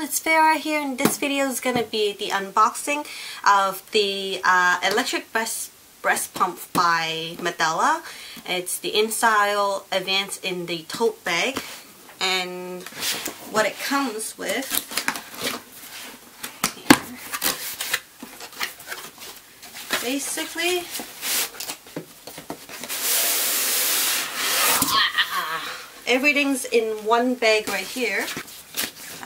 everyone, it's Farah here and this video is going to be the unboxing of the uh, electric breast, breast pump by Medela. It's the InStyle Advance in the tote bag and what it comes with basically everything's in one bag right here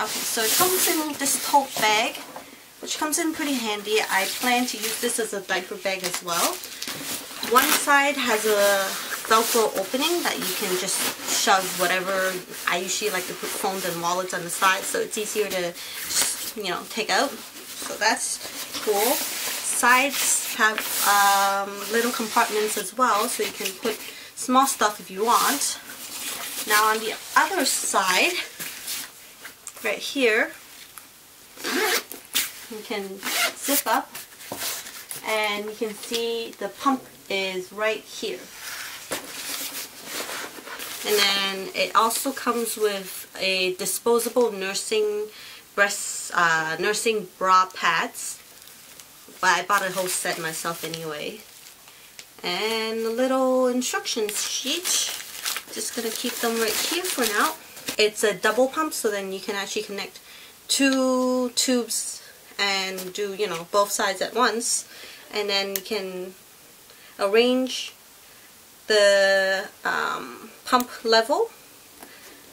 Okay, so it comes in this tote bag, which comes in pretty handy. I plan to use this as a diaper bag as well. One side has a velcro opening that you can just shove whatever. I usually like to put phones and wallets on the side so it's easier to just, you know, take out. So that's cool. Sides have um, little compartments as well so you can put small stuff if you want. Now on the other side, right here. You can zip up and you can see the pump is right here. And then it also comes with a disposable nursing breast uh, nursing bra pads. But I bought a whole set myself anyway. And a little instructions sheet. Just gonna keep them right here for now it's a double pump so then you can actually connect two tubes and do, you know, both sides at once. And then you can arrange the um, pump level.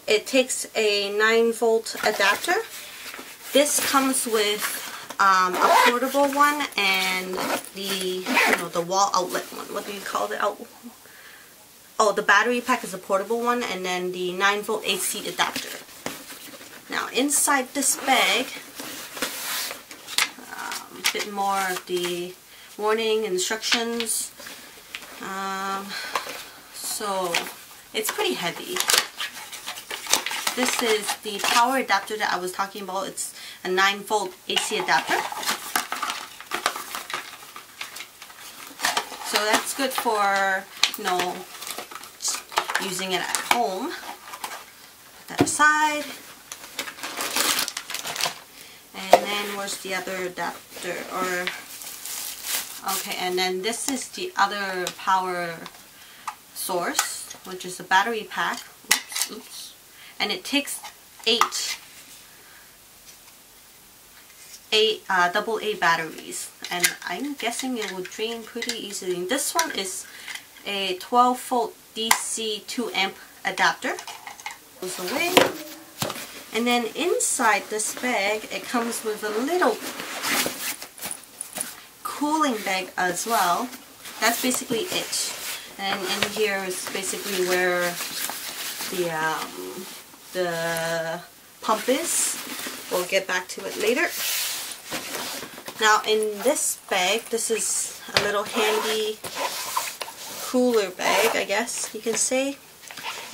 It takes a 9 volt adapter. This comes with um, a portable one and the, you know, the wall outlet one. What do you call the it? Oh, the battery pack is a portable one and then the 9 volt AC adapter. Now inside this bag, um, a bit more of the warning instructions. Um, so it's pretty heavy. This is the power adapter that I was talking about. It's a 9 volt AC adapter. So that's good for, you know, using it at home. Put that aside. And then where's the other adapter? Or okay, and then this is the other power source, which is a battery pack. Oops, oops. And it takes eight eight uh, double A batteries and I'm guessing it will drain pretty easily. This one is a 12 volt DC 2 amp adapter. Goes away. And then inside this bag, it comes with a little cooling bag as well. That's basically it. And in here is basically where the um, the pump is. We'll get back to it later. Now in this bag, this is a little handy cooler bag, I guess you can say.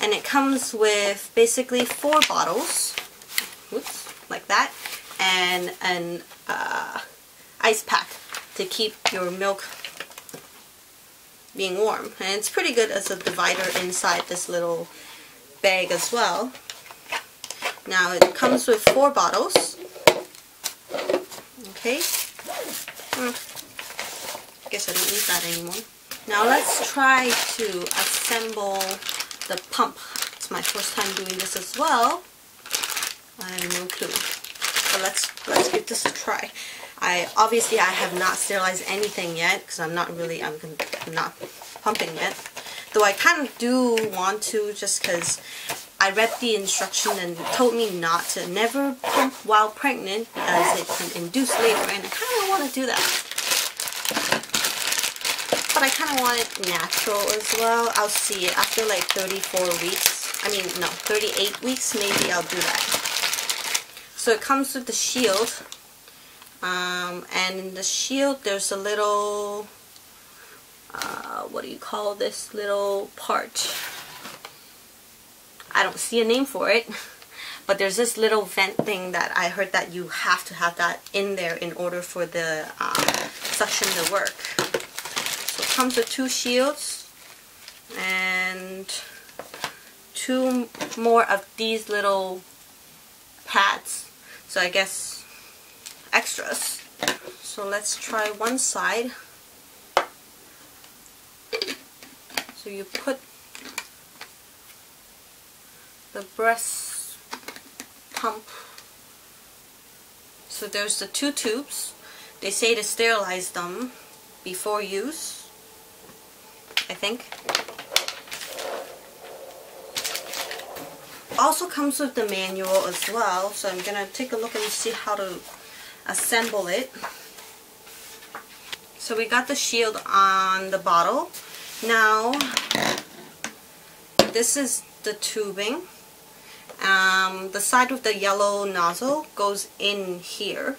And it comes with basically four bottles, oops, like that, and an uh, ice pack to keep your milk being warm. And it's pretty good as a divider inside this little bag as well. Now it comes with four bottles. Okay. I guess I don't need that anymore. Now let's try to assemble the pump. It's my first time doing this as well. I have no clue. But let's let's give this a try. I obviously I have not sterilized anything yet because I'm not really I'm, not pumping yet. Though I kind of do want to just because I read the instruction and told me not to never pump while pregnant as it can induce labor and I kind of want to do that but I kind of want it natural as well. I'll see after like 34 weeks. I mean, no, 38 weeks, maybe I'll do that. So it comes with the shield. Um, and in the shield, there's a little, uh, what do you call this little part? I don't see a name for it. But there's this little vent thing that I heard that you have to have that in there in order for the um, suction to work comes with two shields and two more of these little pads So I guess extras. So let's try one side. So you put the breast pump. So there's the two tubes. They say to sterilize them before use, I think. Also comes with the manual as well, so I'm gonna take a look and see how to assemble it. So we got the shield on the bottle. Now, this is the tubing. Um, the side with the yellow nozzle goes in here.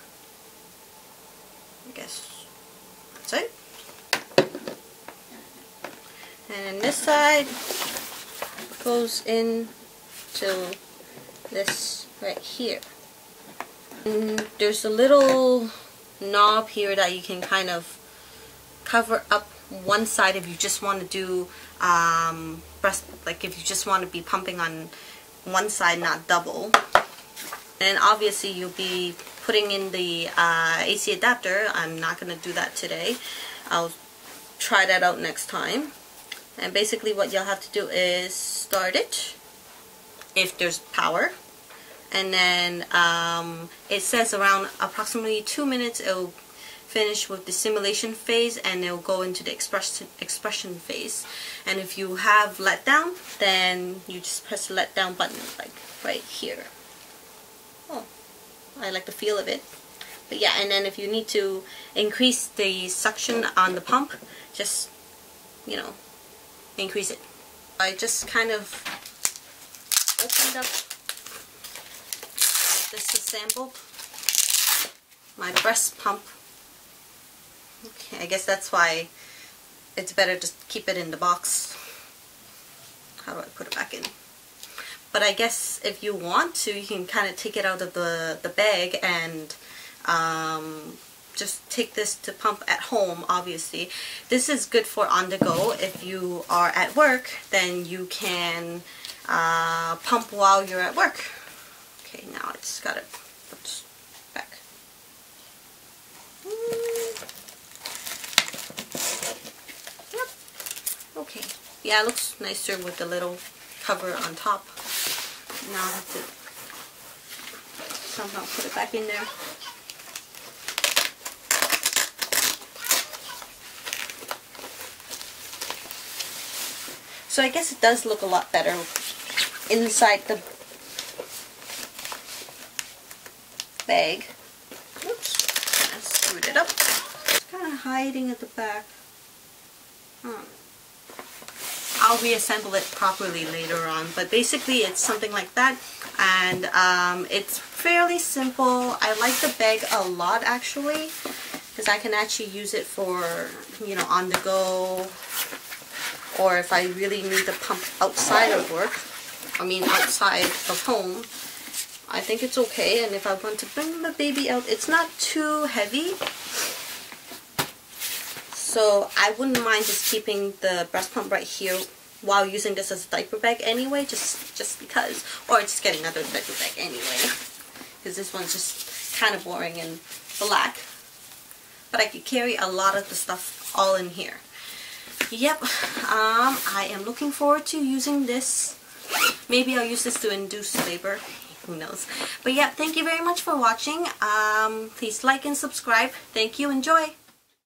I guess that's it. And this side goes in to this right here. And there's a little knob here that you can kind of cover up one side if you just want to do um, breast, like if you just want to be pumping on one side, not double. And obviously you'll be putting in the uh, AC adapter. I'm not going to do that today. I'll try that out next time. And basically what you'll have to do is start it if there's power. And then um, it says around approximately two minutes it'll finish with the stimulation phase and it'll go into the expression expression phase. And if you have letdown then you just press the letdown button like right here. Oh I like the feel of it. But yeah and then if you need to increase the suction on the pump just you know increase it I just kind of opened up this disassembled my breast pump Okay, I guess that's why it's better to keep it in the box. How do I put it back in? But I guess if you want to, you can kind of take it out of the, the bag and um, take this to pump at home, obviously. This is good for on the go. If you are at work, then you can uh, pump while you're at work. Okay, now I just gotta put it back. Yep. Okay. Yeah, it looks nicer with the little cover on top. Now I have to somehow put it back in there. So I guess it does look a lot better inside the bag. Oops, I screwed it up. It's kind of hiding at the back. Hmm. I'll reassemble it properly later on. But basically it's something like that. And um, it's fairly simple. I like the bag a lot actually. Because I can actually use it for, you know, on the go. Or if I really need to pump outside of work. I mean outside of home. I think it's okay. And if I want to bring the baby out, it's not too heavy. So I wouldn't mind just keeping the breast pump right here while using this as a diaper bag anyway, just just because. Or just get another diaper bag anyway. Because this one's just kind of boring and black. But I could carry a lot of the stuff all in here. Yep, um, I am looking forward to using this. Maybe I'll use this to induce labor. Who knows. But yeah, thank you very much for watching. Um, please like and subscribe. Thank you. Enjoy.